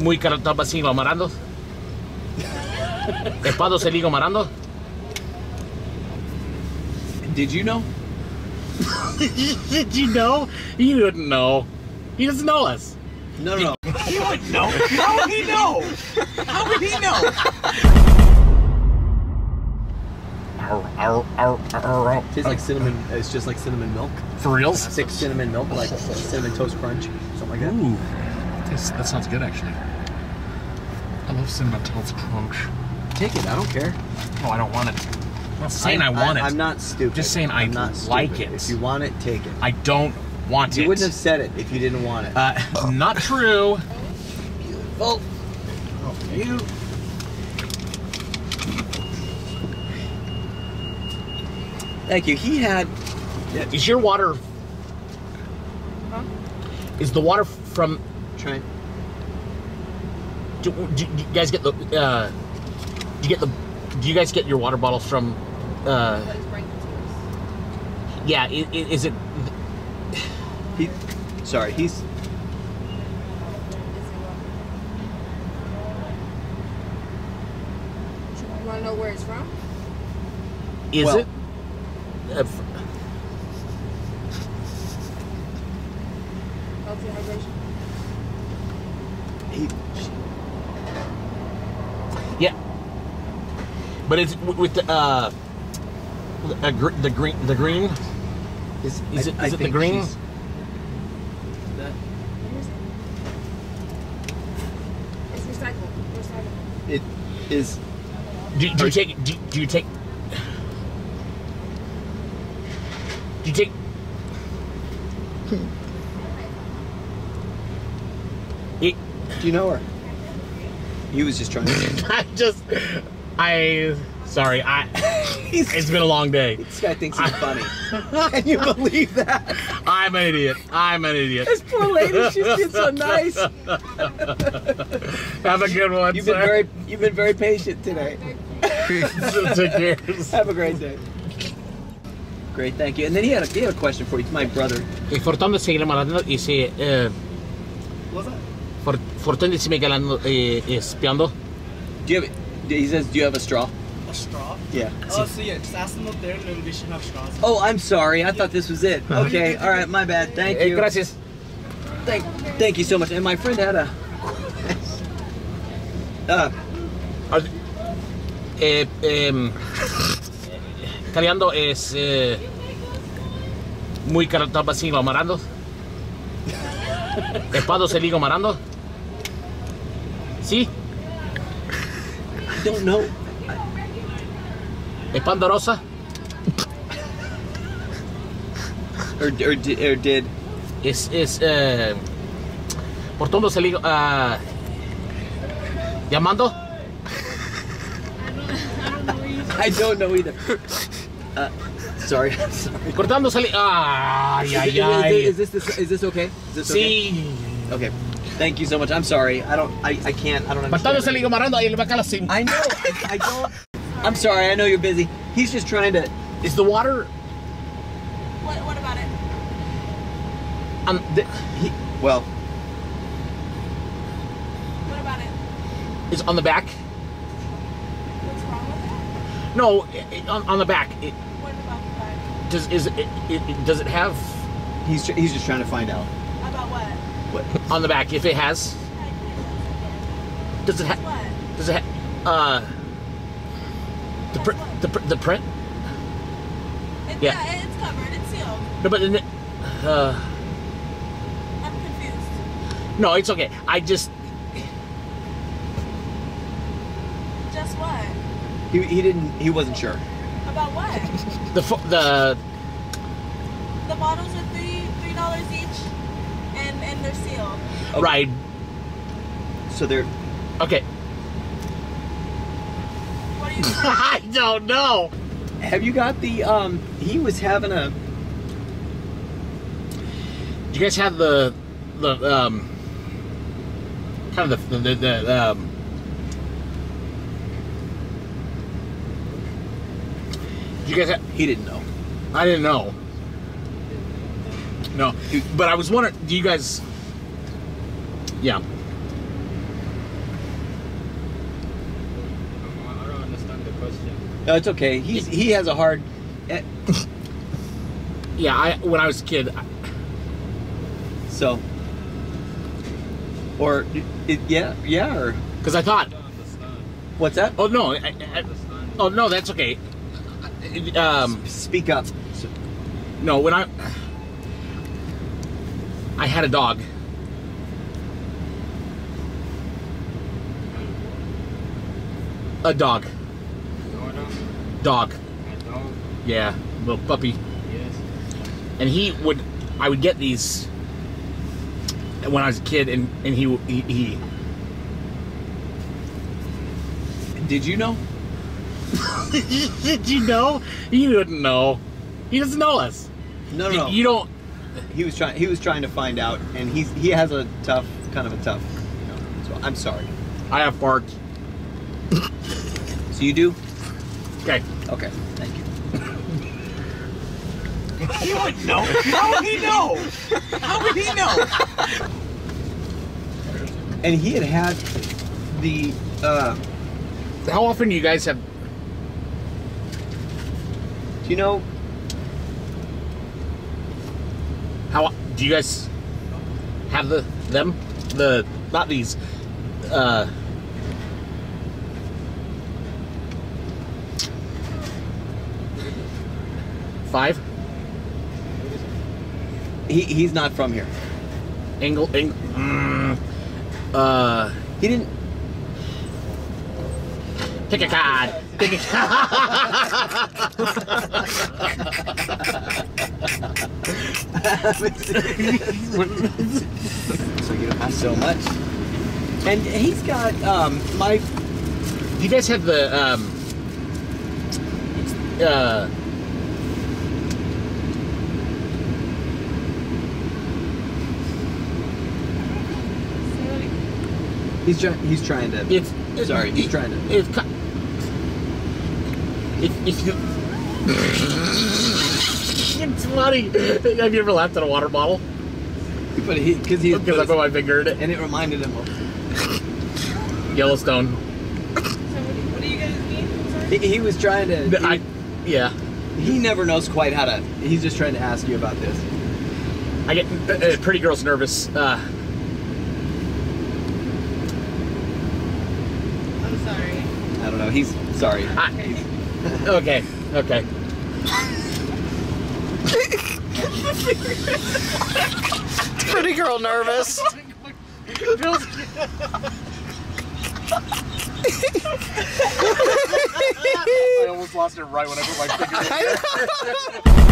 Muy cartapasino marando. Espado seligo marando. Did you know? Did you know? You didn't know. He doesn't know us. No, no, no. He wouldn't know. How would he know? How would he know? Tastes like cinnamon. It's just like cinnamon milk. For reals? Thick cinnamon milk, like cinnamon toast crunch, something like that. Ooh, Tastes- that sounds good actually. I love cinnamon toast crunch. Take it. I don't care. Oh, I don't want it. I'm not saying I, want it. I'm not stupid. Just saying I I'm not like stupid. it. If you want it, take it. I don't want You it. You wouldn't have said it if you didn't want it. Uh, not true. oh, You. thank you. He had. Is your water? Huh? Is the water from? Trying. Do, do, do you guys get the? Uh, do you get the? Do you guys get your water bottles from? Uh, yeah. i- i- Is it? He. Sorry. He's. You want to know where it's from? Is Well- it? Uh, f- Healthy hydration. Yeah. But it's with the uh, uh, gr- the green the green. Is, Is it- I, is I it the green? she's- That, It's recycled. Recycled. it is. Do, do you take? Do, do you take? Do you take? It, Do you know her? He was just trying to. I just, I, sorry, I. It's been a long day. This guy thinks he's funny. Can you believe that? I'm an idiot. I'm an idiot. This poor lady, she's been so nice. Have a good one, You've been very, you've been very patient today. Take care. Have a great day. Great, thank you. And then he had a, he had a question for you. It's my brother. Y Fortón de seguir mandando y se, eh, What's that? For- Fortón de seguir galando, eh, espiando. Do you have? He says, do you have a straw? A straw? Yeah. Oh, so yeah, just ask them up there and then they should have straws. Oh, I'm sorry. I thought this was it. Okay. All right. My bad. Thank Eh, you. gracias. Thank, thank you so much. And my friend had a. Uh, Al- Eh, em, Caleando es eh, muy cartapasino marando. Espado seligo marando. Sí, I don't know. espando rosa. Or, or, or did. Es, es eh, por todo seligo. ah, llamando. I don't know either. Uh, sorry. I'm sorry. Cortando saligo. Ay, ay, Is, is, ay. is this is this okay? Is this okay? Sí. Okay. Thank you so much. I'm sorry. I don't. I, I can't. I don't Cortando understand. saligo marando. Ahí le va a. I know. I, I don't. I'm sorry. I know you're busy. He's just trying to. Is the water What, what about it? on the, He, well, What about it? is on the back? What's wrong with it? No, i- i- on, on the back. It, What about the back? does is it, it, it- does it have he's he's just trying to find out. About what? What? on the back if it has? Does it have? Does it have? Uh, the print. The, pr- the print. It's, Yeah. yeah. it's covered. It's sealed. No, but in it- uh, I'm confused. no, it's okay. I just Just what? He, he didn't. He wasn't sure. About what? the the the bottles are three three dollars each, and and they're sealed. Okay. right. So they're. Okay. What do you? I don't know. Have you got the? Um. He was having a. Do you guys have the the um kind of the the, the um do you guys have, He didn't know. I didn't know. No, but I was wondering. Do you guys? Yeah. No, it's okay. He's he has a hard. Eh. yeah, I when I was a kid. I... So. Or, it, yeah, yeah, or. Because I thought. What's that? Oh no! I, I, oh no, that's okay. Uh, um, Speak up. No, when I. I had a dog A dog. Dog. Yeah, little puppy. Yes. And he would, I would get these when I was a kid, and and he he, he Did you know? did you know? He didn't know. He doesn't know us. No, You- no. You don't. He was trying. He was trying to find out, and he's he has a tough, kind of a tough. You know, so I'm sorry. I have farts. So you do? Okay. Okay. Thank you. He would know. How would he know? How would he know? And he had had the. Uh, How often do you guys have? do you know? How do you guys have the them the not these? Uh, five He, he's not from here. angle angle. Mm, uh, He didn't. pick a card. Pick a card. so you have so much. And he's got um my you guys have the um? Uh, he's trying he's trying to it's Sorry, he's it- trying to- It's ki- if if you. it's funny. Have you ever laughed at a water bottle? but he because he Because I put my finger in it. and it reminded him of Yellowstone. So what do, you guys mean? Sorry? he, he was trying to I, yeah. he, he never knows quite how to he's just trying to ask you about this I get uh, uh, pretty girls nervous. Uh, sorry. I don't know he's sorry I, Okay. okay. Okay. Pretty girl nervous. I almost lost it right when I put my finger. in.